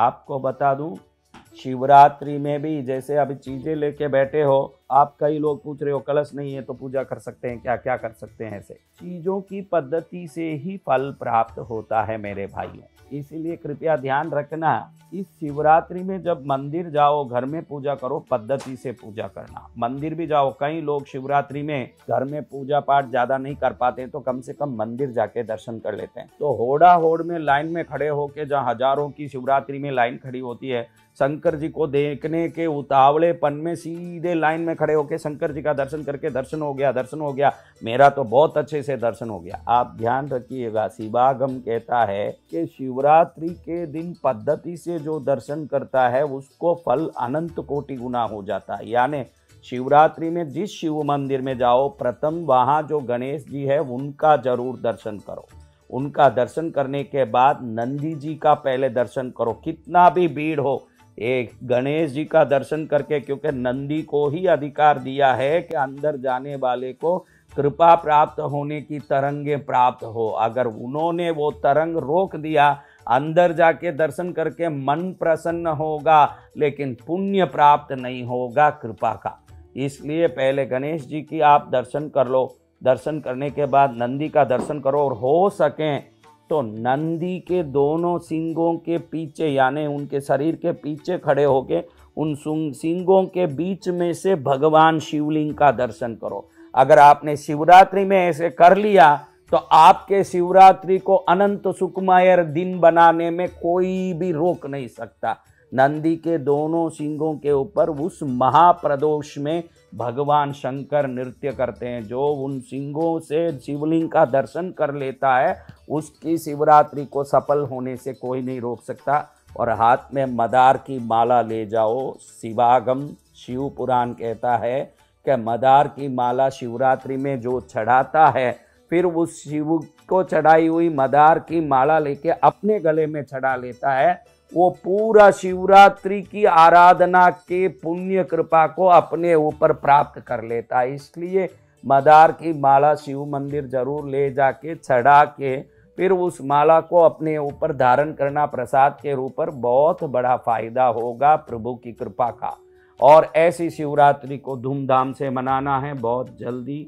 आपको बता दूँ शिवरात्रि में भी जैसे अभी चीज़ें लेके बैठे हो आप कई लोग पूछ रहे हो, कलश नहीं है तो पूजा कर सकते हैं, क्या क्या कर सकते हैं ऐसे। चीज़ों की पद्धति से ही फल प्राप्त होता है मेरे भाइयों। इसीलिए कृपया ध्यान रखना, इस शिवरात्रि में जब मंदिर जाओ, घर में पूजा करो, पद्धति से पूजा करना। मंदिर भी जाओ, कई लोग शिवरात्रि में घर में पूजा पाठ ज़्यादा नहीं कर पाते तो कम से कम मंदिर जाके दर्शन कर लेते हैं। तो होड़ा होड़ में लाइन में खड़े होके जहाँ हज़ारों की शिवरात्रि में लाइन खड़ी होती है, शंकर जी को देखने के उतावलेपन में सीधे लाइन में खड़े होके शंकर जी का दर्शन करके दर्शन हो गया, दर्शन हो गया। मेरा तो बहुत अच्छे से दर्शन हो गया। आप ध्यान रखिएगा शिवागम कहता है कि शिवरात्रि के दिन पद्धति से जो दर्शन करता है, उसको फल अनंत कोटि गुना हो जाता है। यानी शिवरात्रि में जिस शिव मंदिर में जाओ, प्रथम वहाँ जो गणेश जी है, उनका ज़रूर दर्शन करो। उनका दर्शन करने के बाद नंदी जी का पहले दर्शन करो। कितना भी भीड़ हो एक गणेश जी का दर्शन करके, क्योंकि नंदी को ही अधिकार दिया है कि अंदर जाने वाले को कृपा प्राप्त होने की तरंगे प्राप्त हो। अगर उन्होंने वो तरंग रोक दिया, अंदर जाके दर्शन करके मन प्रसन्न होगा, लेकिन पुण्य प्राप्त नहीं होगा कृपा का। इसलिए पहले गणेश जी की आप दर्शन कर लो। दर्शन करने के बाद नंदी का दर्शन करो और हो सकें तो नंदी के दोनों सिंगों के पीछे, यानी उनके शरीर के पीछे खड़े होके, उन सिंगों के बीच में से भगवान शिवलिंग का दर्शन करो। अगर आपने शिवरात्रि में ऐसे कर लिया तो आपके शिवरात्रि को अनंत सुखमायर दिन बनाने में कोई भी रोक नहीं सकता। नंदी के दोनों सिंगों के ऊपर उस महाप्रदोष में भगवान शंकर नृत्य करते हैं। जो उन सिंगों से शिवलिंग का दर्शन कर लेता है, उसकी शिवरात्रि को सफल होने से कोई नहीं रोक सकता। और हाथ में मदार की माला ले जाओ, शिवागम शिव पुराण कहता है कि मदार की माला शिवरात्रि में जो चढ़ाता है फिर उस शिव को चढ़ाई हुई मदार की माला लेके अपने गले में चढ़ा लेता है। वो पूरा शिवरात्रि की आराधना के पुण्य कृपा को अपने ऊपर प्राप्त कर लेता है। इसलिए मदार की माला शिव मंदिर ज़रूर ले जाके चढ़ा के फिर उस माला को अपने ऊपर धारण करना प्रसाद के रूप पर बहुत बड़ा फ़ायदा होगा प्रभु की कृपा का। और ऐसी शिवरात्रि को धूमधाम से मनाना है। बहुत जल्दी